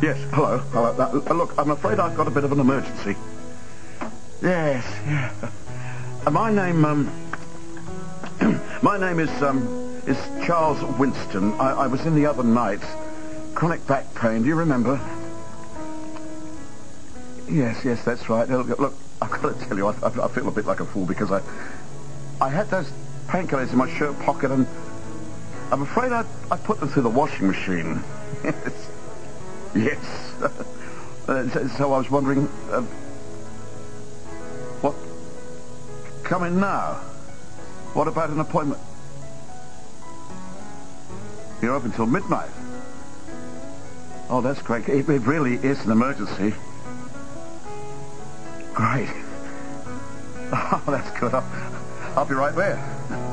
Yes, hello. hello. Uh, look, I'm afraid I've got a bit of an emergency. Yes, yeah. Uh, my name, um... my name is, um, is Charles Winston. I, I was in the other night. Chronic back pain, do you remember? Yes, yes, that's right. Look, look I've got to tell you, I, I, feel a bit like a fool because I... I had those painkillers in my shirt pocket and I'm afraid I, I put them through the washing machine. yes. Yes. uh, so, I was wondering... Uh, what? Come in now? What about an appointment? You're open till midnight. Oh, that's great. It, it really is an emergency. Great. Oh, that's good. I'll, I'll be right there.